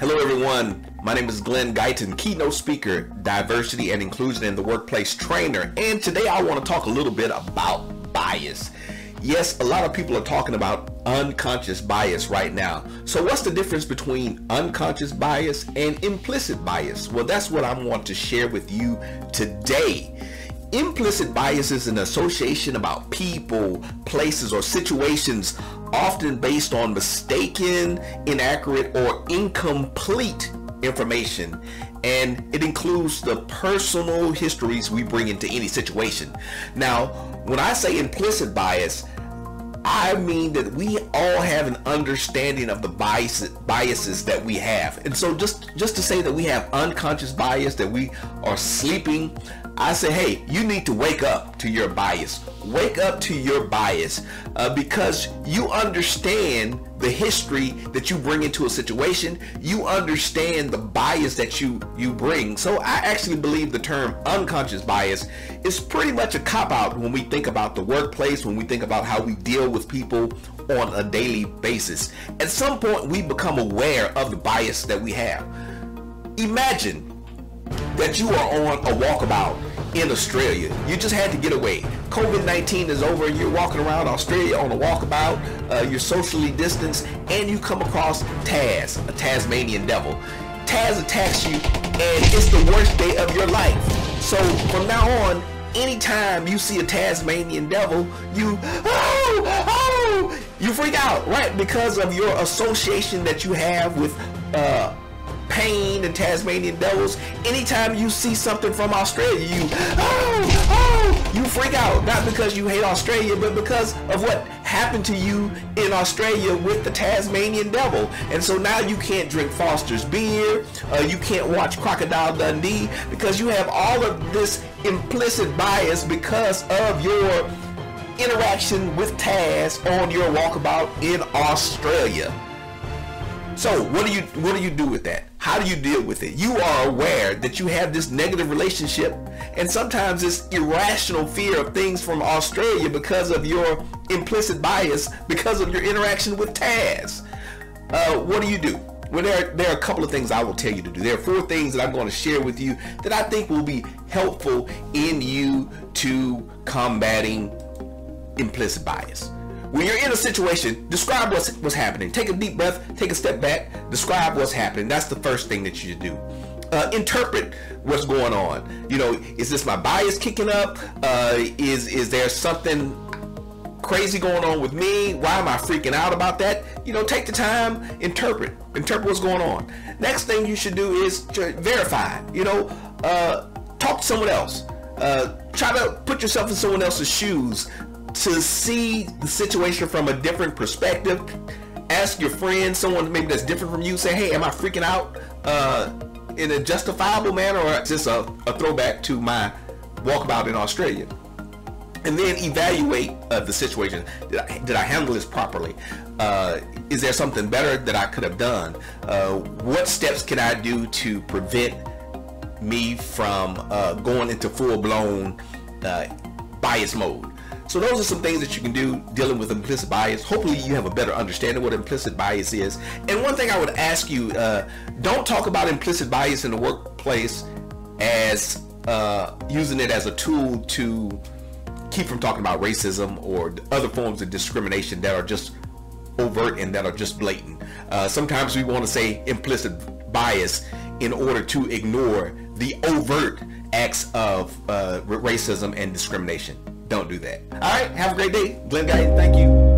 Hello, everyone. My name is Glen Guyton, keynote speaker, diversity and inclusion in the workplace trainer. And today I want to talk a little bit about bias. Yes, a lot of people are talking about unconscious bias right now. So what's the difference between unconscious bias and implicit bias? Well, that's what I want to share with you today. Implicit bias is an association about people, places, or situations often based on mistaken, inaccurate, or incomplete information. And it includes the personal histories we bring into any situation. Now, when I say implicit bias, I mean that we all have an understanding of the bias, biases that we have. And so just, just to say that we have unconscious bias, that we are sleeping, I say, hey, you need to wake up to your bias. Wake up to your bias uh, because you understand the history that you bring into a situation. You understand the bias that you you bring. So I actually believe the term unconscious bias is pretty much a cop out when we think about the workplace, when we think about how we deal with people on a daily basis. At some point, we become aware of the bias that we have. Imagine that you are on a walkabout in Australia. You just had to get away. COVID-19 is over and you're walking around Australia on a walkabout. Uh, you're socially distanced and you come across Taz, a Tasmanian devil. Taz attacks you and it's the worst day of your life. So from now on, anytime you see a Tasmanian devil, you, oh, oh, you freak out, right? Because of your association that you have with uh, pain and Tasmanian devils. Anytime you see something from Australia, you oh, oh, you freak out. Not because you hate Australia, but because of what happened to you in Australia with the Tasmanian devil. And so now you can't drink Foster's beer. Uh, you can't watch Crocodile Dundee because you have all of this implicit bias because of your interaction with Taz on your walkabout in Australia. So what do you what do you do with that? How do you deal with it? You are aware that you have this negative relationship and sometimes this irrational fear of things from Australia because of your implicit bias, because of your interaction with Taz. Uh, what do you do? Well, there, there are a couple of things I will tell you to do. There are four things that I'm going to share with you that I think will be helpful in you to combating implicit bias. When you're in a situation, describe what's what's happening. Take a deep breath, take a step back, describe what's happening. That's the first thing that you do. Uh, interpret what's going on. You know, is this my bias kicking up? Uh, is is there something crazy going on with me? Why am I freaking out about that? You know, take the time, interpret, interpret what's going on. Next thing you should do is verify. You know, uh, talk to someone else. Uh, try to put yourself in someone else's shoes to see the situation from a different perspective. Ask your friend, someone maybe that's different from you, say, hey, am I freaking out uh, in a justifiable manner or this a, a throwback to my walkabout in Australia? And then evaluate uh, the situation. Did I, did I, handle this properly? Uh, is there something better that I could have done? Uh, what steps can I do to prevent me from uh, going into full-blown uh, bias mode? So those are some things that you can do dealing with implicit bias. Hopefully you have a better understanding what implicit bias is. And one thing I would ask you, uh, don't talk about implicit bias in the workplace as uh, using it as a tool to keep from talking about racism or other forms of discrimination that are just overt and that are just blatant. Uh, sometimes we want to say implicit bias in order to ignore the overt acts of uh, racism and discrimination. Don't do that. All right. Have a great day. Glen Guy, thank you.